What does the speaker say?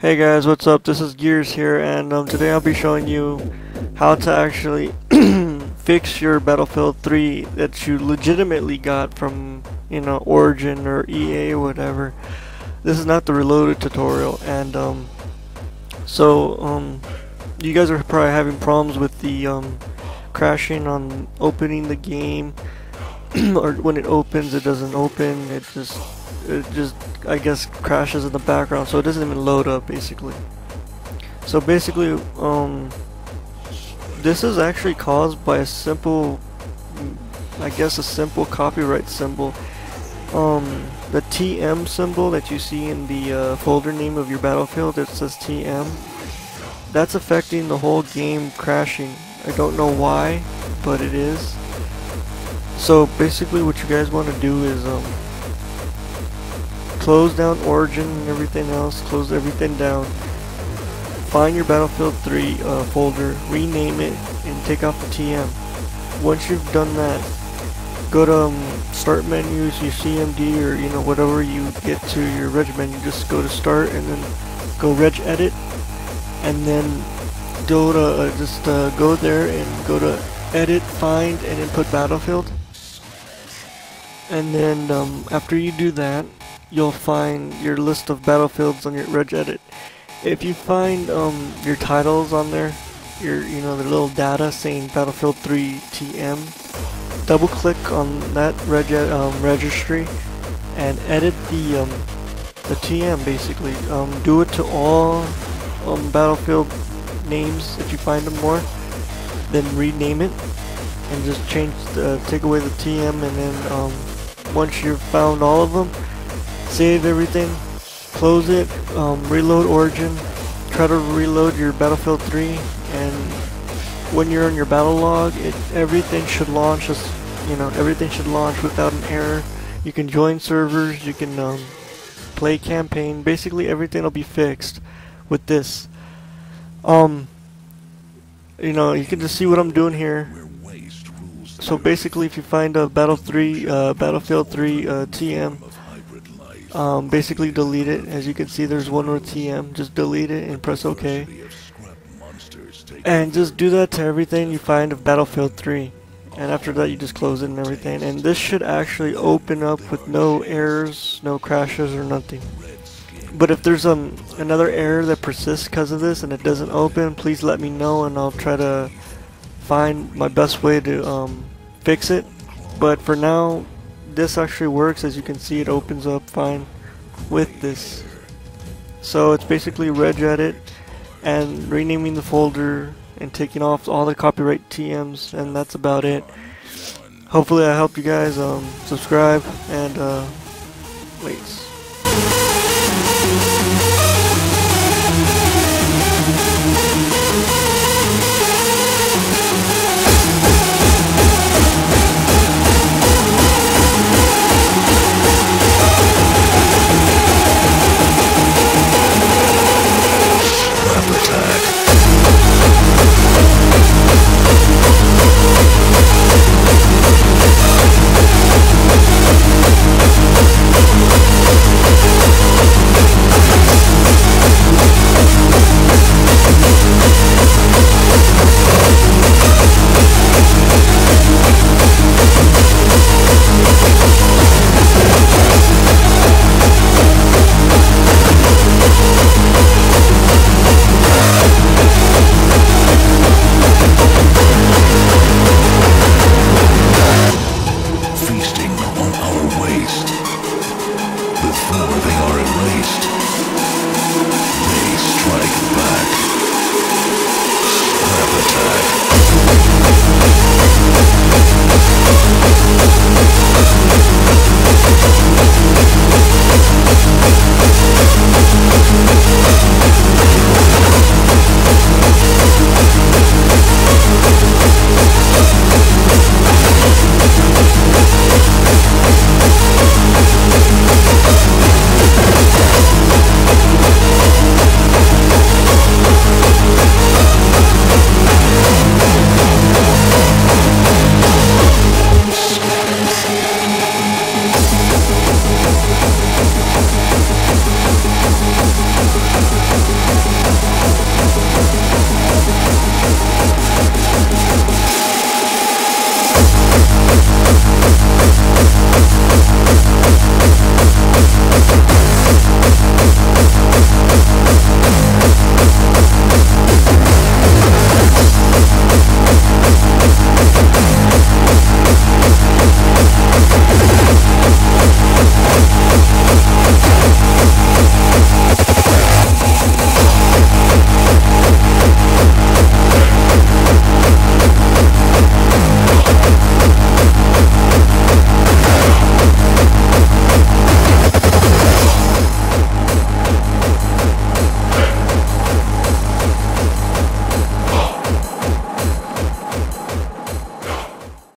Hey guys, what's up? This is Gears here, and um, today I'll be showing you how to actually fix your Battlefield 3 that you legitimately got from, you know, Origin or EA or whatever. This is not the Reloaded tutorial, and um, so um, you guys are probably having problems with the um, crashing on opening the game, or when it opens, it doesn't open. It just it just I guess crashes in the background so it doesn't even load up basically. So basically um this is actually caused by a simple I guess a simple copyright symbol. Um the TM symbol that you see in the uh, folder name of your battlefield it says TM that's affecting the whole game crashing. I don't know why but it is so basically what you guys want to do is um close down Origin and everything else, close everything down. Find your Battlefield 3 uh, folder, rename it, and take off the TM. Once you've done that, go to um, start menus, your CMD, or you know whatever you get to your reg menu. Just go to start and then go reg edit, and then go to uh, just uh, go there and go to edit, find, and then put Battlefield. And then um, after you do that, you'll find your list of battlefields on your regedit. If you find um, your titles on there, your you know the little data saying Battlefield 3 TM, double click on that reg um, registry and edit the um, the TM basically. Um, do it to all um, Battlefield names if you find them more. Then rename it and just change the, take away the TM and then once you've found all of them save everything, close it, um, reload Origin, try to reload your Battlefield 3, and when you're on your battle log, it, everything should launch, as, you know, everything should launch without an error. You can join servers, you can um, play campaign, basically everything will be fixed with this. Um, you know, you can just see what I'm doing here. So basically, if you find a Battle 3, uh, Battlefield 3 uh, TM, um, basically delete it. As you can see, there's one more TM. Just delete it and press OK. And just do that to everything you find of Battlefield 3. And after that, you just close it and everything. And this should actually open up with no errors, no crashes, or nothing. But if there's um another error that persists because of this and it doesn't open, please let me know and I'll try to find my best way to um, fix it. But for now, this actually works. As you can see it opens up fine with this. So it's basically regedit and renaming the folder and taking off all the copyright TMs and that's about it. Hopefully I helped you guys um, subscribe and uh, wait before they are erased.